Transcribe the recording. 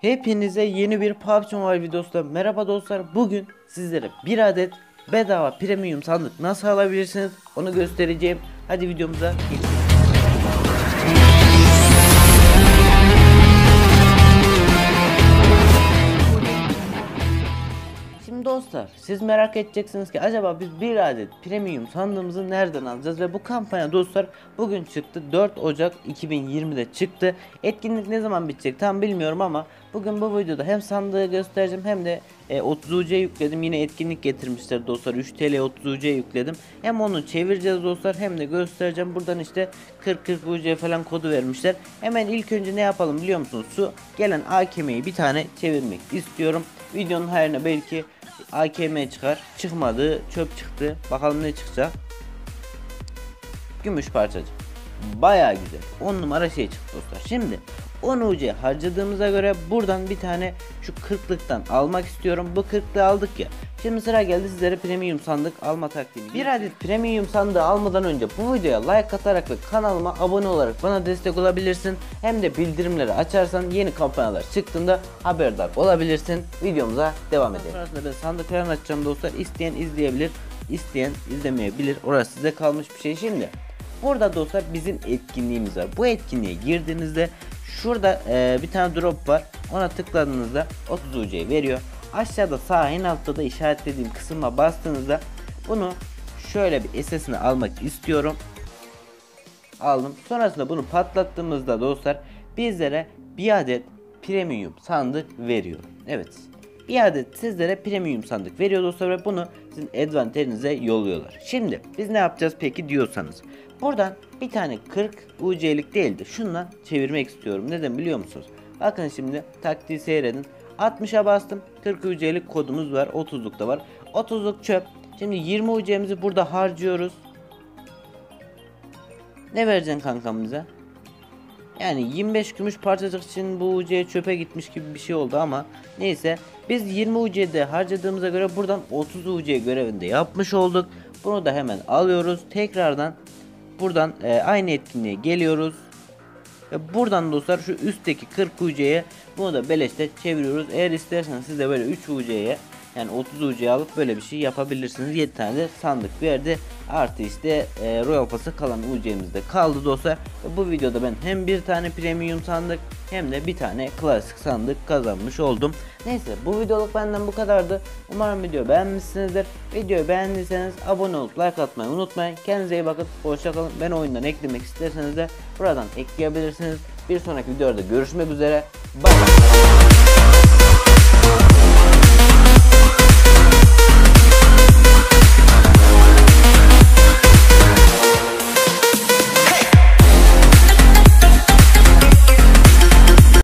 Hepinize yeni bir PUBG Mobile videosunda merhaba dostlar. Bugün sizlere bir adet bedava premium sandık nasıl alabilirsiniz onu göstereceğim. Hadi videomuza geçelim. Dostlar siz merak edeceksiniz ki acaba biz bir adet premium sandığımızı nereden alacağız? Ve bu kampanya dostlar bugün çıktı. 4 Ocak 2020'de çıktı. Etkinlik ne zaman bitecek tam bilmiyorum ama bugün bu videoda hem sandığı göstereceğim hem de e, 30 UC yükledim. Yine etkinlik getirmişler dostlar. 3 TL 30 UC yükledim. Hem onu çevireceğiz dostlar hem de göstereceğim. Buradan işte 40-40 UC falan kodu vermişler. Hemen ilk önce ne yapalım biliyor musunuz? Su gelen AKM'yi bir tane çevirmek istiyorum. Videonun hayrına belki AKM çıkar. Çıkmadı. Çöp çıktı. Bakalım ne çıkacak. Gümüş parçacık. Baya güzel. 10 numara şey çıktı dostlar. Şimdi 10 UC harcadığımıza göre buradan bir tane şu 40'lıktan almak istiyorum. Bu 40'lığı aldık ya. Şimdi sıra geldi sizlere premium sandık alma taktiğini. Bir adet premium sandığı almadan önce bu videoya like atarak ve kanalıma abone olarak bana destek olabilirsin. Hem de bildirimleri açarsan yeni kampanyalar çıktığında haberdar olabilirsin. Videomuza devam edelim. Sonrasında ben sandık açacağım dostlar. İsteyen izleyebilir, isteyen izlemeyebilir. Orası size kalmış bir şey. Şimdi Burada dostlar bizim etkinliğimiz var. Bu etkinliğe girdiğinizde şurada e, bir tane drop var. Ona tıkladığınızda 30 UC veriyor. Aşağıda sağ en altta da işaretlediğim kısma bastığınızda bunu şöyle bir SS'ini almak istiyorum. Aldım. Sonrasında bunu patlattığımızda dostlar bizlere bir adet premium sandık veriyor. Evet. Bir adet sizlere premium sandık veriyor dostlar ve bunu sizin advantajınıza yolluyorlar. Şimdi biz ne yapacağız peki diyorsanız. Buradan bir tane 40 UC'lik değildi. Şundan çevirmek istiyorum. Neden biliyor musunuz? Bakın şimdi taktiği seyredin. 60'a bastım. 40 UC'lik kodumuz var. 30'luk da var. 30'luk çöp. Şimdi 20 UC'mizi burada harcıyoruz. Ne vereceksin kankam bize? Yani 25 gümüş parçacık için bu UC çöpe gitmiş gibi bir şey oldu ama neyse biz 20 UC'de harcadığımıza göre buradan 30 UC görevinde yapmış olduk. Bunu da hemen alıyoruz. Tekrardan buradan e, aynı etkinliğe geliyoruz. Ve buradan dostlar şu üstteki 40 UC'ye bunu da beleşte çeviriyoruz. Eğer isterseniz siz de böyle 3 UC'ye yani 30 UC alıp böyle bir şey yapabilirsiniz. 7 tane de sandık verdi. Artı işte e, Royal Pass'a kalan UC'miz kaldı dostlar. Ve bu videoda ben hem bir tane premium sandık hem de bir tane klasik sandık kazanmış oldum. Neyse bu videoluk benden bu kadardı. Umarım video beğenmişsinizdir. Videoyu beğendiyseniz abone olup like atmayı unutmayın. Kendinize iyi bakın. Hoşçakalın. Ben oyundan eklemek isterseniz de buradan ekleyebilirsiniz. Bir sonraki videoda görüşmek üzere. Bye.